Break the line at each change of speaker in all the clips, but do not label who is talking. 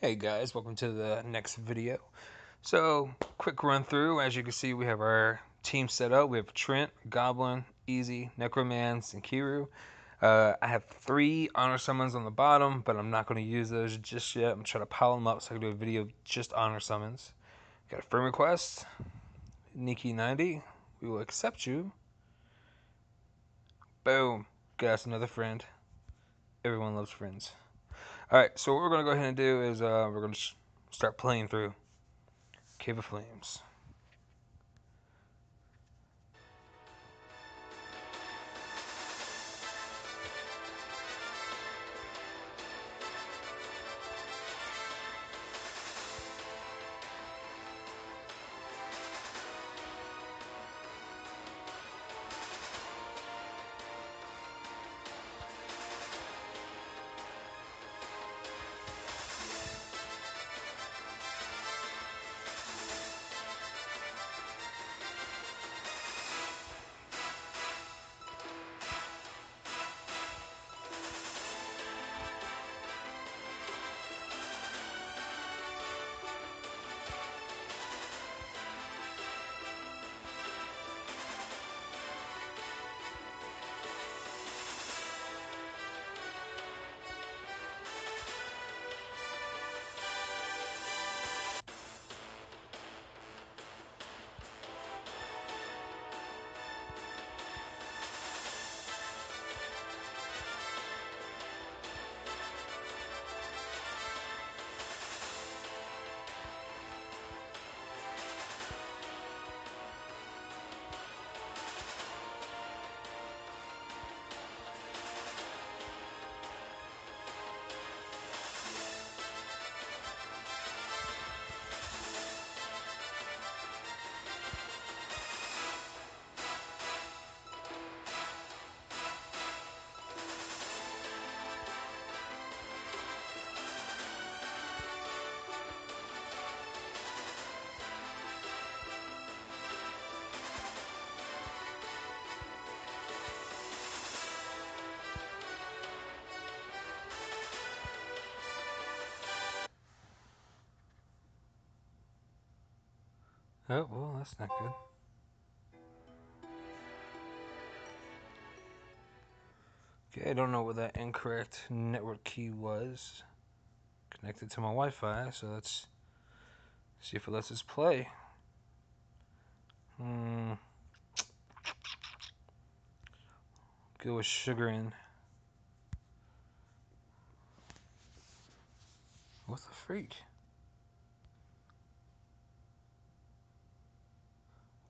Hey guys, welcome to the next video. So, quick run through. As you can see, we have our team set up. We have Trent, Goblin, Eze, Necromance, and Kiru. Uh, I have three honor summons on the bottom, but I'm not going to use those just yet. I'm trying to pile them up so I can do a video of just honor summons. Got a friend request. Nikki90, we will accept you. Boom. Got us another friend. Everyone loves friends. All right, so what we're going to go ahead and do is uh, we're going to start playing through Cave of Flames. Oh, well, that's not good. Okay, I don't know what that incorrect network key was. Connected to my Wi-Fi, so let's see if it lets us play. Hmm. Go with sugar in. What the freak?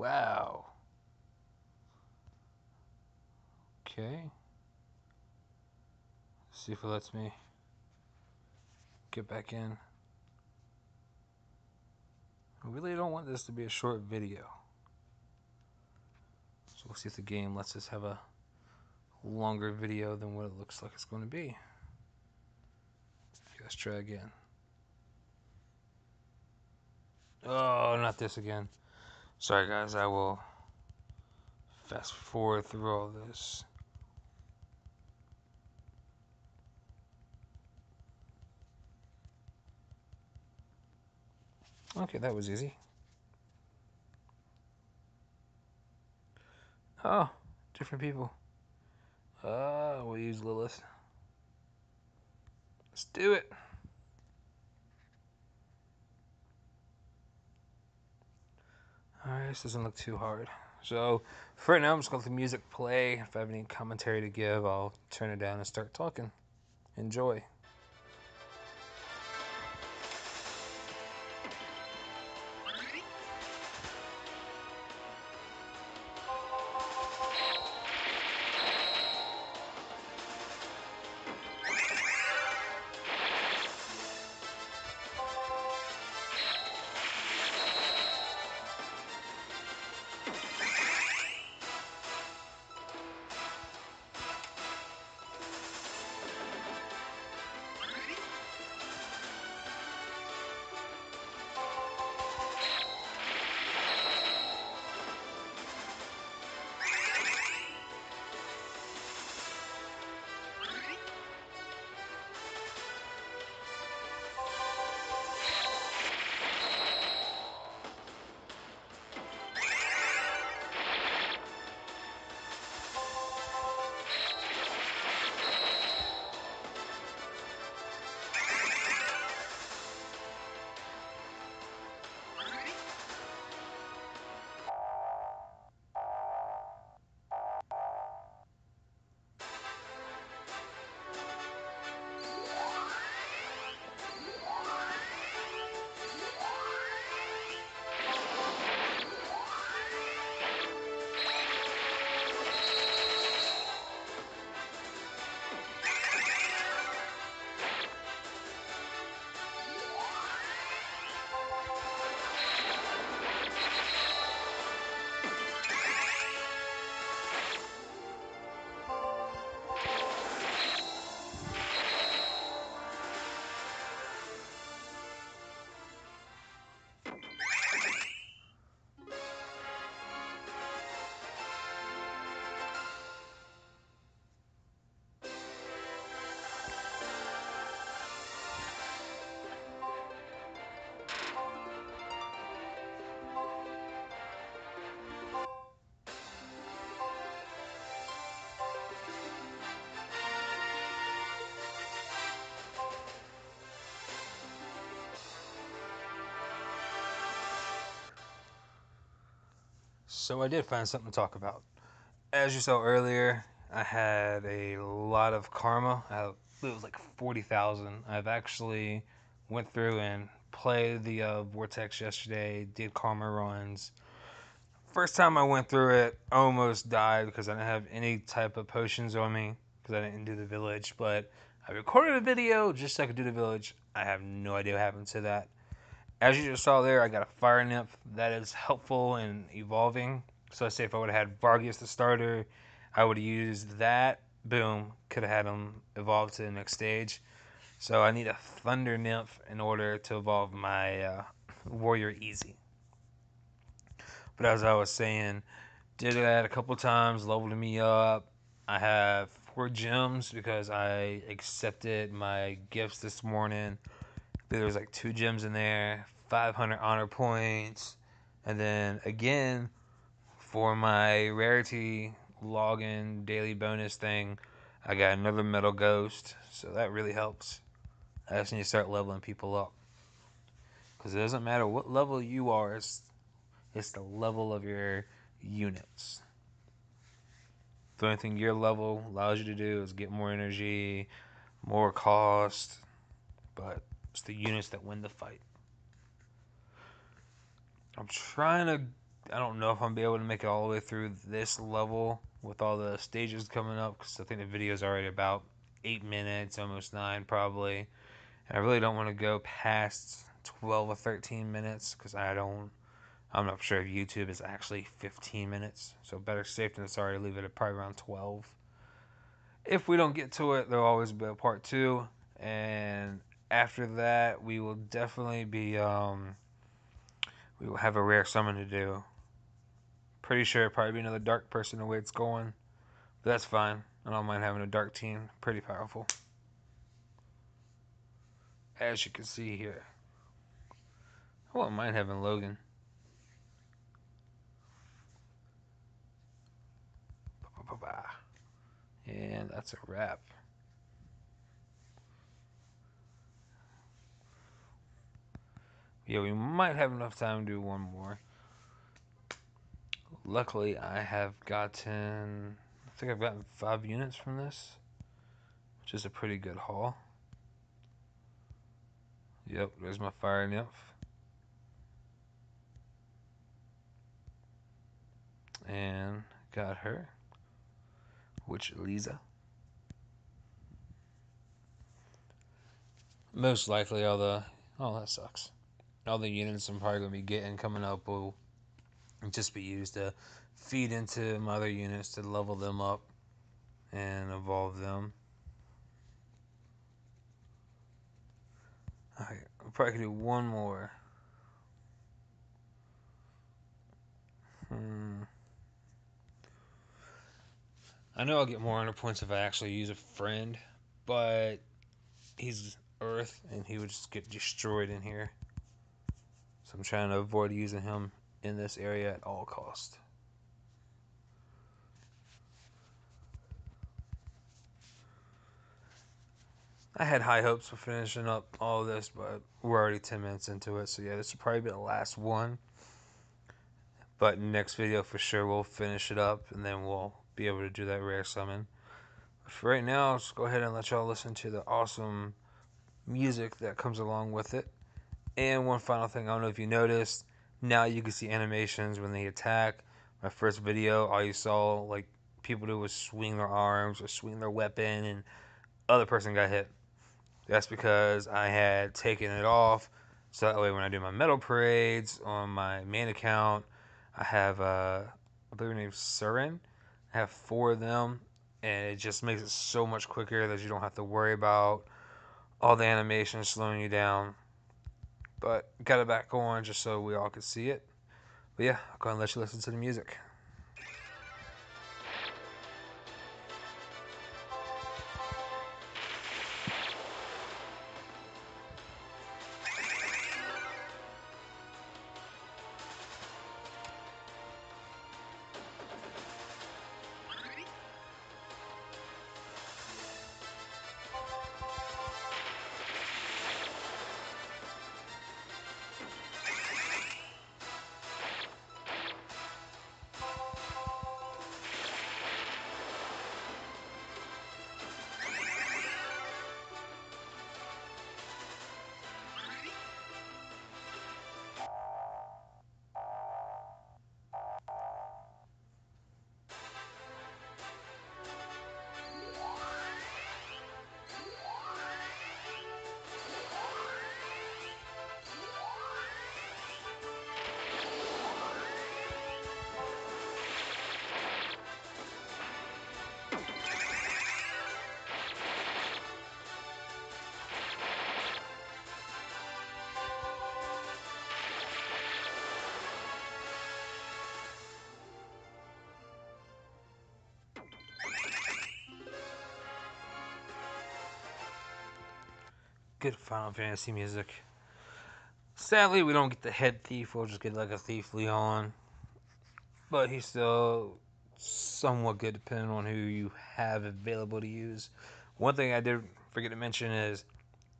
Wow. Okay. Let's see if it lets me get back in. I really don't want this to be a short video. So we'll see if the game lets us have a longer video than what it looks like it's going to be. Okay, let's try again. Oh, not this again. Sorry guys, I will fast forward through all this. Okay, that was easy. Oh, different people. Uh, we'll use Lilith. Let's do it. Alright, this doesn't look too hard. So, for right now, I'm just going to let the music play. If I have any commentary to give, I'll turn it down and start talking. Enjoy. So I did find something to talk about. As you saw earlier, I had a lot of karma. I, it was like 40,000. I've actually went through and played the uh, Vortex yesterday, did karma runs. First time I went through it, almost died because I didn't have any type of potions on me because I didn't do the village. But I recorded a video just so I could do the village. I have no idea what happened to that. As you just saw there, I got a fire nymph that is helpful in evolving. So let's say if I would have had Vargas the starter, I would have used that. Boom, could have had him evolve to the next stage. So I need a Thunder Nymph in order to evolve my uh, Warrior Eze. But as I was saying, did that a couple times, leveled me up. I have four gems because I accepted my gifts this morning. There was like two gems in there, 500 honor points, and then again for my rarity login daily bonus thing, I got another metal ghost, so that really helps. That's when you start leveling people up. Because it doesn't matter what level you are, it's, it's the level of your units. The only thing your level allows you to do is get more energy, more cost, but it's the units that win the fight. I'm trying to. I don't know if I'm be able to make it all the way through this level with all the stages coming up because I think the video is already about eight minutes, almost nine probably. And I really don't want to go past 12 or 13 minutes because I don't. I'm not sure if YouTube is actually 15 minutes. So better safe than sorry to leave it at probably around 12. If we don't get to it, there'll always be a part two. And after that, we will definitely be. Um, we will have a rare summon to do. Pretty sure it'll probably be another dark person the way it's going. But that's fine. I don't mind having a dark team. Pretty powerful as you can see here. I wouldn't mind having Logan. And that's a wrap. Yeah, we might have enough time to do one more. Luckily, I have gotten, I think I've gotten five units from this, which is a pretty good haul. Yep, there's my fire nymph. And got her, which Lisa. Most likely the, oh that sucks. All the units I'm probably going to be getting coming up will just be used to feed into my other units to level them up and evolve them. Alright, I'll probably do one more. Hmm. I know I'll get more honor points if I actually use a friend, but he's Earth and he would just get destroyed in here. So I'm trying to avoid using him in this area at all cost. I had high hopes for finishing up all this, but we're already 10 minutes into it. So, yeah, this will probably be the last one. But next video, for sure, we'll finish it up and then we'll be able to do that rare summon. But for right now, let's go ahead and let y'all listen to the awesome music that comes along with it. And one final thing, I don't know if you noticed, now you can see animations when they attack. My first video, all you saw, like, people do was swing their arms or swing their weapon, and other person got hit. That's because I had taken it off. So that way, when I do my metal parades on my main account, I have, uh, I believe her name's Surin. I have four of them, and it just makes it so much quicker that you don't have to worry about all the animations slowing you down. But got it back on just so we all could see it. But yeah, I'll go and let you listen to the music. Good Final Fantasy music. Sadly, we don't get the head thief. We'll just get like a thief Leon. But he's still somewhat good depending on who you have available to use. One thing I did forget to mention is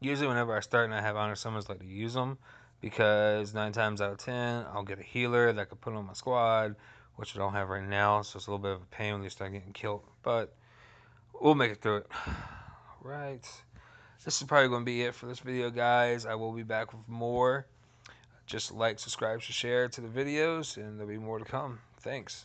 usually whenever I start and I have honor summons, like to use them because nine times out of ten I'll get a healer that I could put on my squad, which I don't have right now. So it's a little bit of a pain when you start getting killed, but we'll make it through it. right. This is probably going to be it for this video, guys. I will be back with more. Just like, subscribe, share to the videos, and there'll be more to come. Thanks.